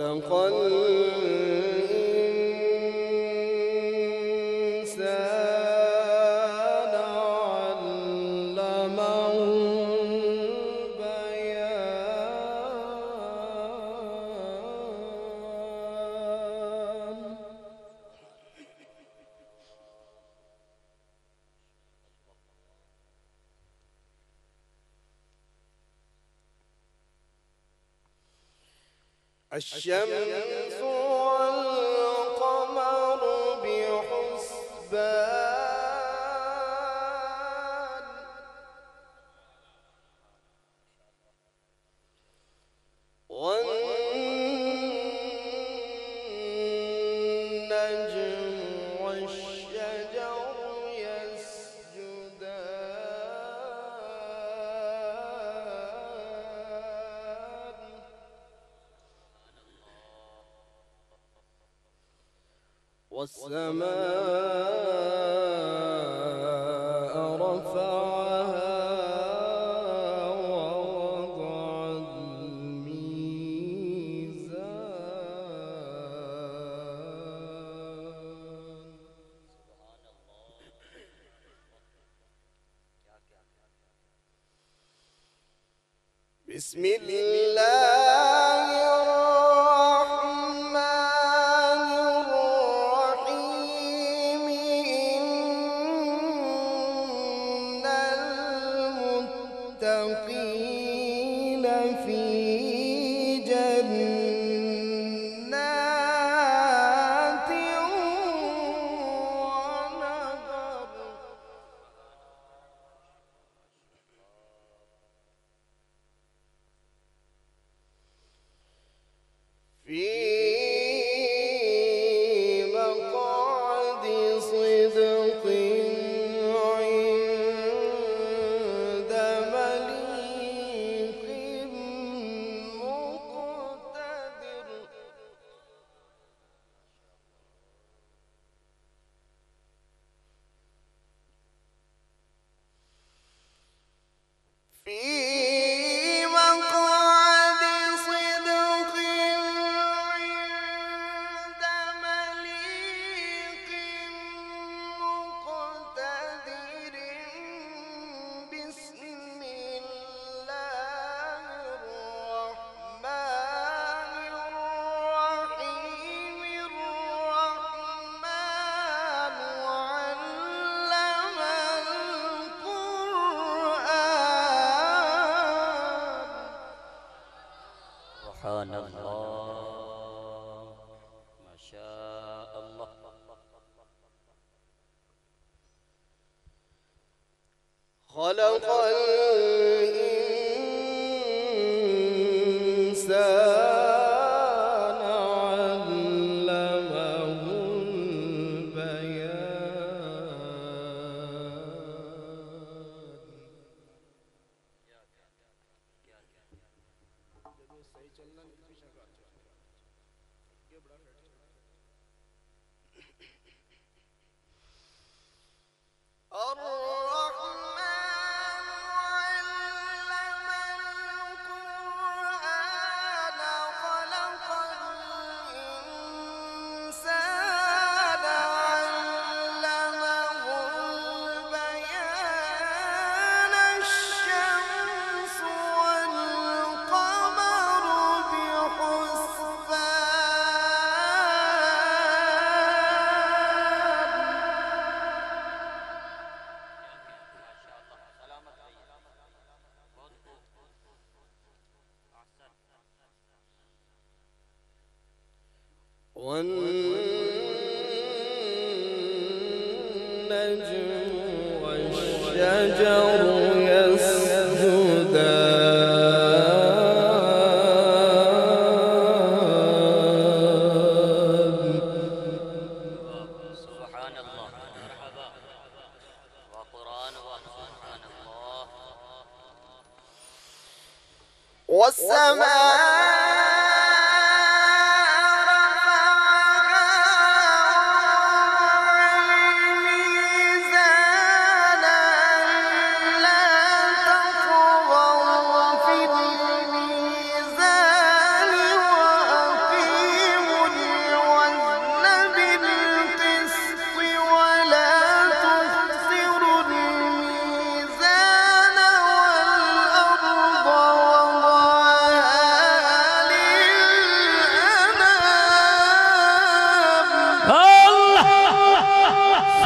خلقا الشمس والقمر بحسبان والسماء خلق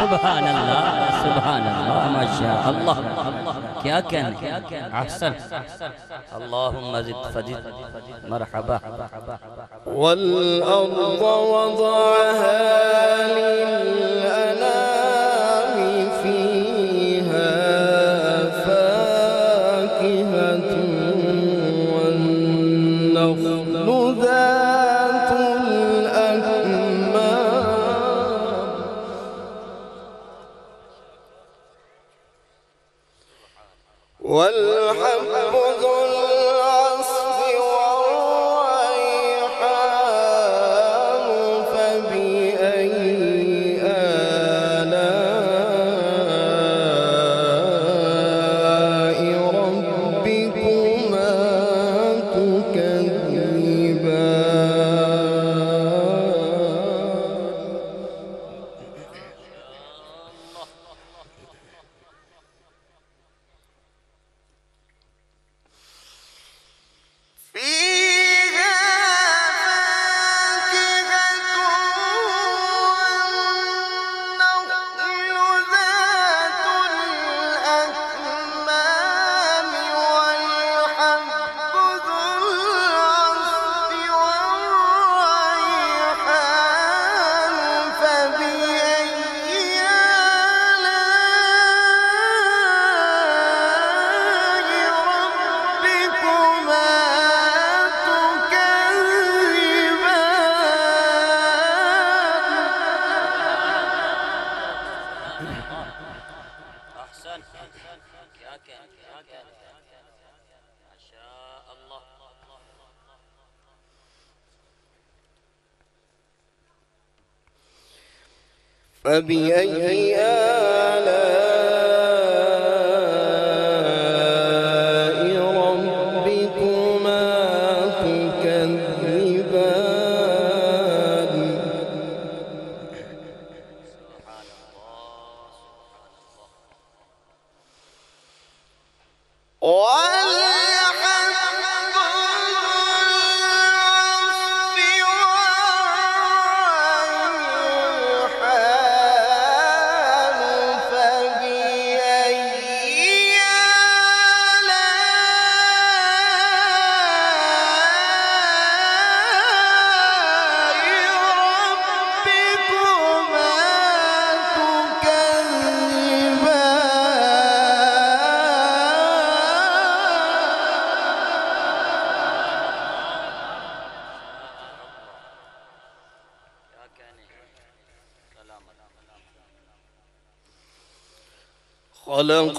سبحان الله سبحان الله ما شاء الله. کیا کہنا أحسن. اللهم زد فزد مرحبا. والأرض وضعها للأنام. كان شاء الله فبأي آلام خلق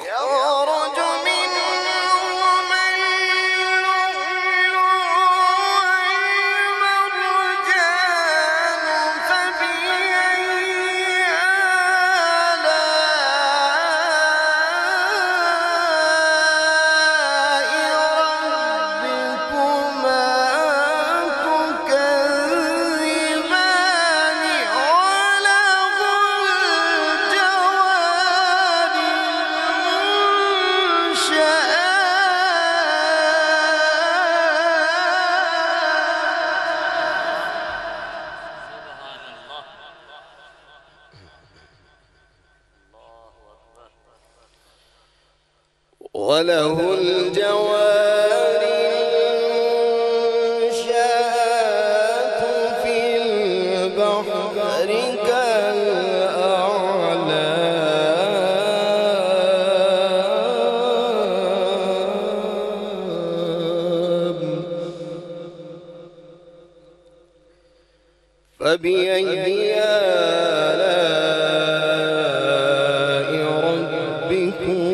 Yep. وله الجوار المنشآت في البحر كالأعلام. فبأي آلاء ربكم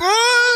Good.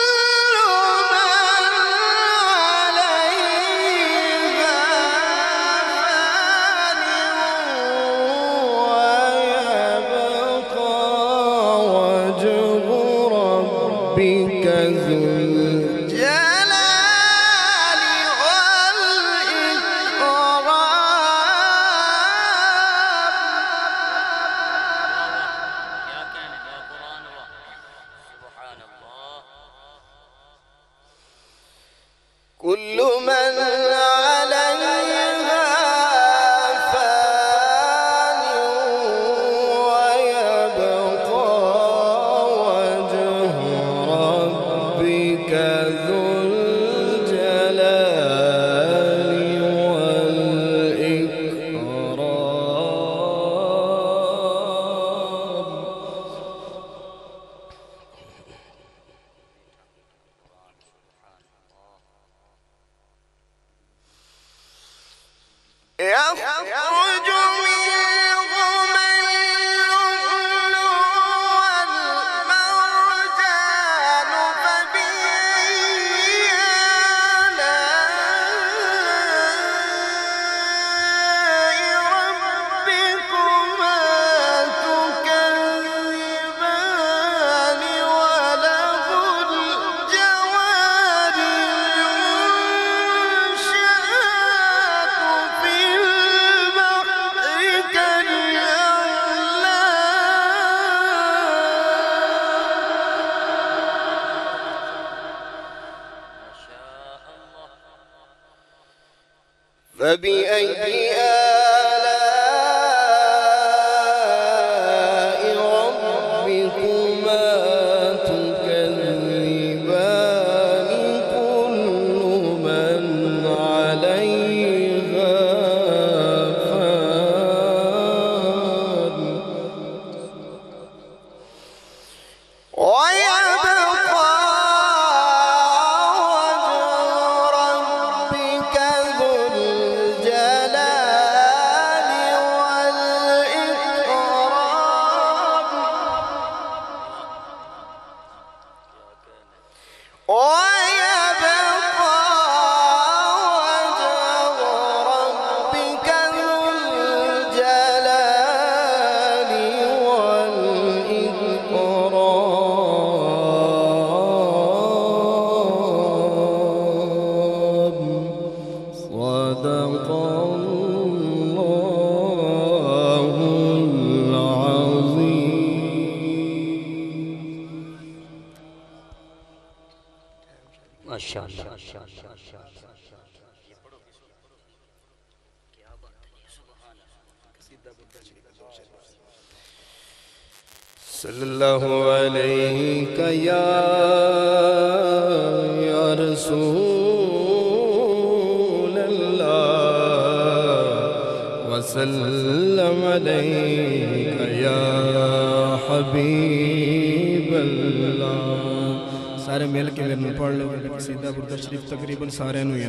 وسلم عليك يا حبيب الله سارے مل کے میرے پڑھ لو سیدھا بردا شریف تقریبا سارے نو ہی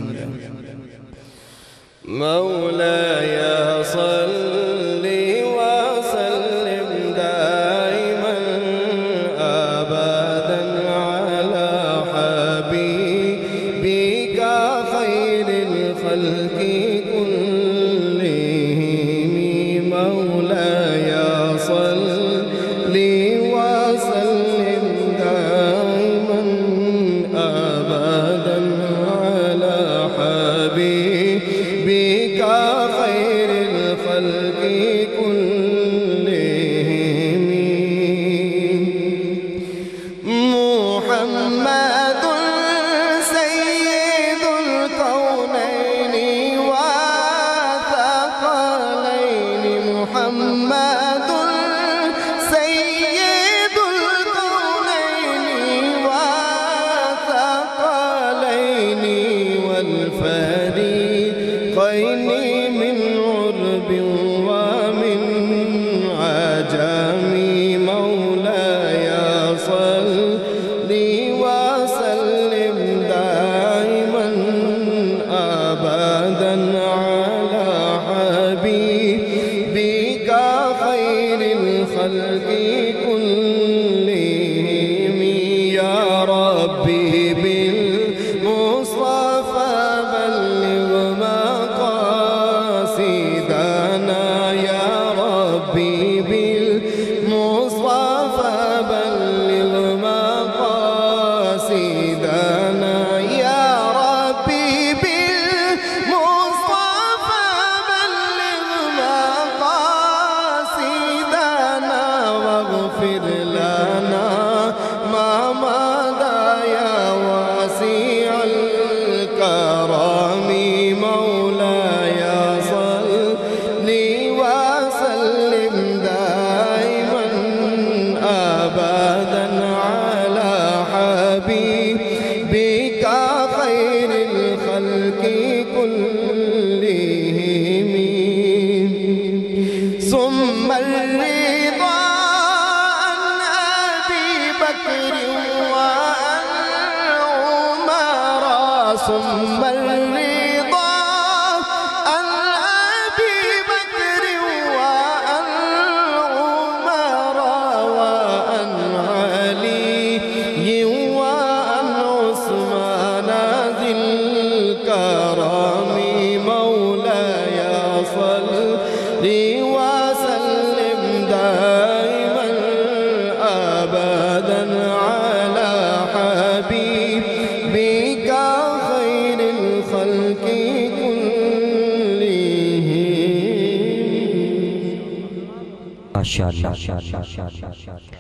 مولا یا صلی مبلغ シャシャ